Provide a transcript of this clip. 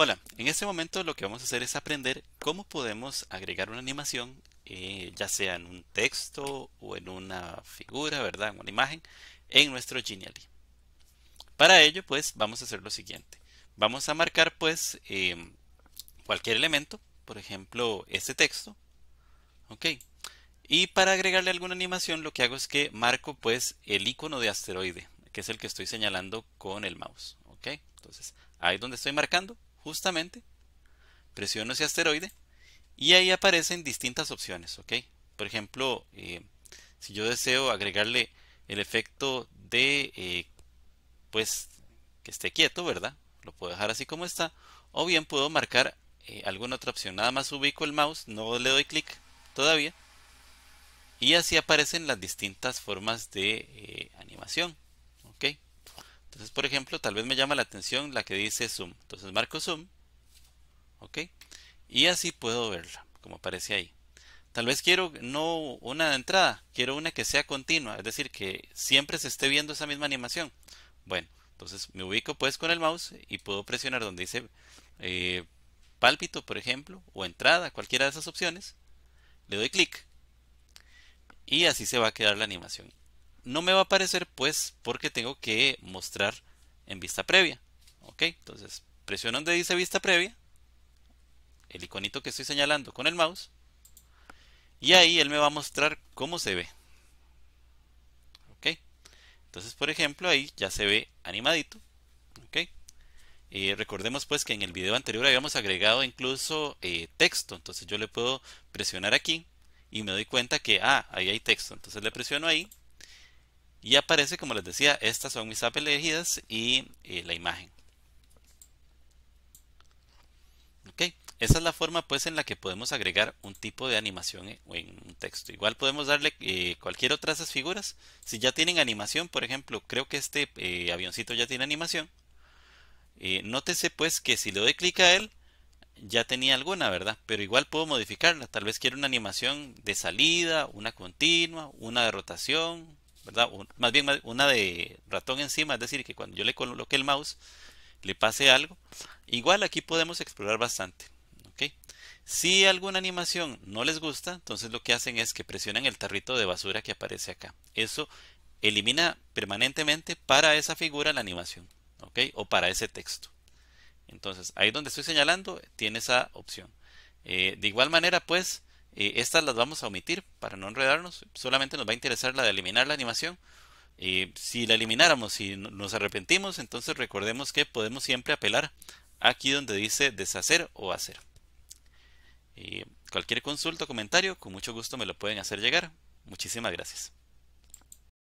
Hola, en este momento lo que vamos a hacer es aprender cómo podemos agregar una animación, eh, ya sea en un texto o en una figura, ¿verdad? En una imagen, en nuestro Genially. Para ello, pues, vamos a hacer lo siguiente. Vamos a marcar, pues, em, cualquier elemento, por ejemplo, este texto, ¿ok? Y para agregarle alguna animación, lo que hago es que marco, pues, el icono de asteroide, que es el que estoy señalando con el mouse, ¿ok? Entonces, ahí donde estoy marcando, justamente, presiono ese asteroide y ahí aparecen distintas opciones, ¿ok? Por ejemplo, eh, si yo deseo agregarle el efecto de, eh, pues, que esté quieto, ¿verdad? Lo puedo dejar así como está, o bien puedo marcar eh, alguna otra opción. Nada más ubico el mouse, no le doy clic todavía, y así aparecen las distintas formas de animación. Entonces, por ejemplo, tal vez me llama la atención la que dice zoom. Entonces marco zoom. ¿Ok? Y así puedo verla, como aparece ahí. Tal vez quiero no una de entrada, quiero una que sea continua, es decir, que siempre se esté viendo esa misma animación. Bueno, entonces me ubico pues con el mouse y puedo presionar donde dice eh, pálpito, por ejemplo, o entrada, cualquiera de esas opciones. Le doy clic y así se va a quedar la animación no me va a aparecer pues porque tengo que mostrar en vista previa. Ok, entonces presiono donde dice vista previa, el iconito que estoy señalando con el mouse, y ahí él me va a mostrar cómo se ve. Ok, entonces por ejemplo ahí ya se ve animadito. Ok, y recordemos pues que en el video anterior habíamos agregado incluso eh, texto, entonces yo le puedo presionar aquí y me doy cuenta que, ah, ahí hay texto, entonces le presiono ahí y aparece, como les decía, estas son mis apps elegidas y eh, la imagen. Ok, esa es la forma pues en la que podemos agregar un tipo de animación en un texto. Igual podemos darle eh, cualquier otra de esas figuras. Si ya tienen animación, por ejemplo, creo que este eh, avioncito ya tiene animación. nótese pues que si le doy clic a él, ya tenía alguna, ¿verdad? Pero igual puedo modificarla. Tal vez quiero una animación de salida, una continua, una de rotación, más bien una de ratón encima, es decir, que cuando yo le coloque el mouse le pase algo. Igual aquí podemos explorar bastante. Si alguna animación no les gusta, entonces lo que hacen es que presionan el tarrito de basura que aparece acá. Eso elimina permanentemente para esa figura la animación. O para ese texto. Entonces, ahí donde estoy señalando, tiene esa opción. Eh, de igual manera, pues, eh, estas las vamos a omitir para no enredarnos. Solamente nos va a interesar la de eliminar la animación. Eh, si la elimináramos y nos arrepentimos, entonces recordemos que podemos siempre apelar aquí donde dice deshacer o hacer. Eh, cualquier consulta o comentario, con mucho gusto me lo pueden hacer llegar. Muchísimas gracias.